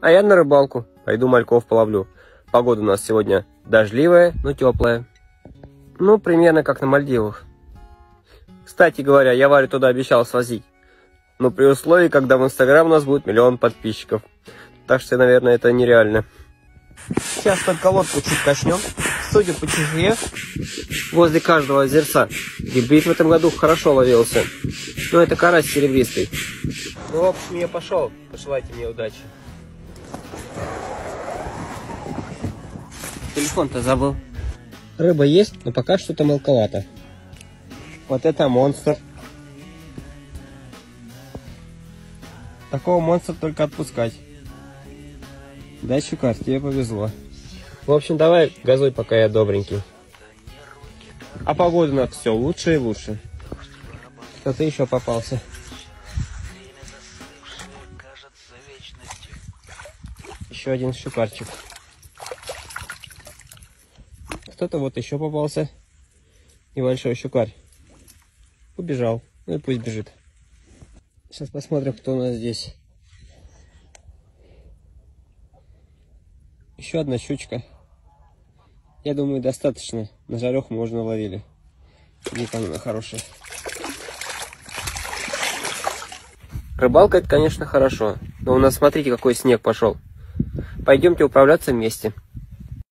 А я на рыбалку. Пойду мальков половлю. Погода у нас сегодня дождливая, но теплая. Ну, примерно как на Мальдивах. Кстати говоря, я Варю туда обещал свозить. Но при условии, когда в Инстаграм у нас будет миллион подписчиков. Так что, наверное, это нереально. Сейчас только лодку чуть качнем. Судя по чешуе, возле каждого озерца гибрид в этом году хорошо ловился. Но это карась серебристый. Ну, в общем, я пошел. Пожелайте мне удачи. Телефон-то забыл. Рыба есть, но пока что-то мелковато. Вот это монстр. Такого монстра только отпускать. Да, щукар, тебе повезло. В общем, давай газуй, пока я добренький. А погода у нас все лучше и лучше. Кто-то еще попался. Еще один щукарчик. Кто-то вот еще попался. Небольшой щукарь. Убежал. Ну и пусть бежит. Сейчас посмотрим, кто у нас здесь. Еще одна щучка. Я думаю, достаточно. На жарех мы уже наловили. Там она хорошая. Рыбалка это, конечно, хорошо. Но у нас, смотрите, какой снег пошел. Пойдемте управляться вместе.